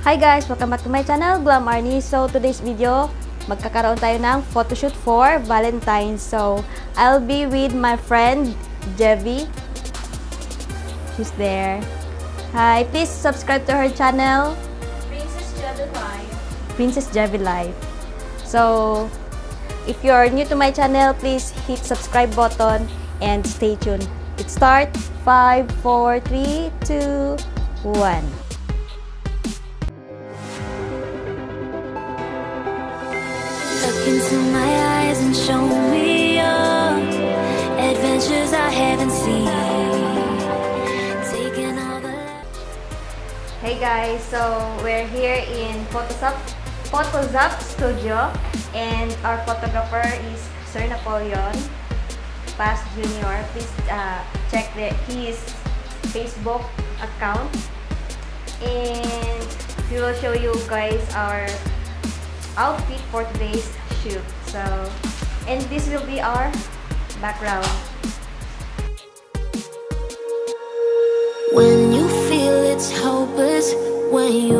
Hi guys! Welcome back to my channel, Glam Arnie. So, today's video, magkakaroon tayo ng photoshoot for Valentine's. So, I'll be with my friend, Jevi. She's there. Hi! Please subscribe to her channel, Princess Jevi Live. Princess Jevi Life. So, if you're new to my channel, please hit subscribe button and stay tuned. It start 5, 4, 3, 2, 1. Into my eyes and show me your adventures I haven't seen. Hey guys, so we're here in Photosop, Photozap Studio and our photographer is Sir Napoleon Paz Junior. Please uh, check the, his Facebook account and we will show you guys our outfit for today's shoot. So, and this will be our background. When you feel it's hopeless, when you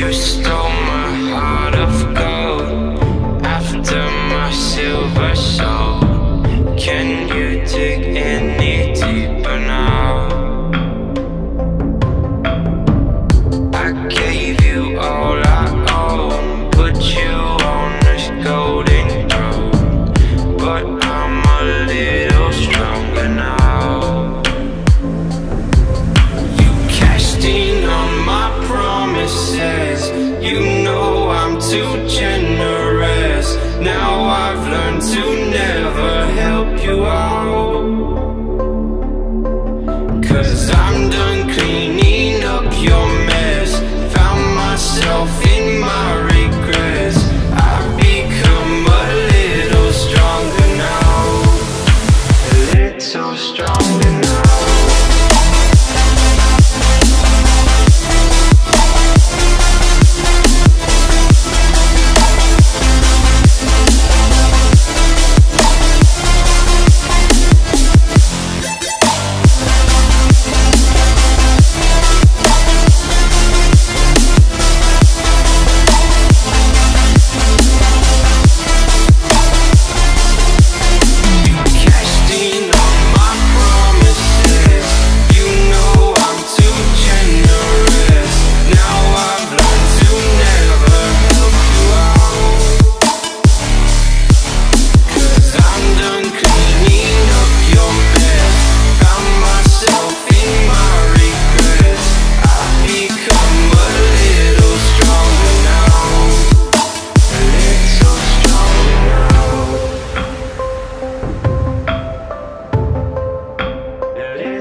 You stole my heart of gold after my silver soul. Can you dig Cause I'm done cleaning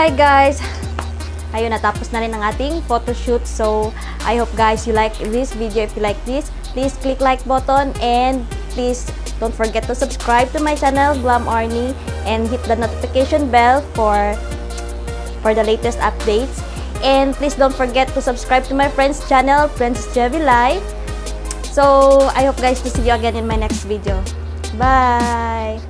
Hi guys! Ayun, natapos na rin ang ating photo shoot. So, I hope guys you like this video. If you like this, please click like button and please don't forget to subscribe to my channel, Glam Arnie, and hit the notification bell for for the latest updates. And please don't forget to subscribe to my friend's channel, Princess Jevi Live. So, I hope guys to see you again in my next video. Bye!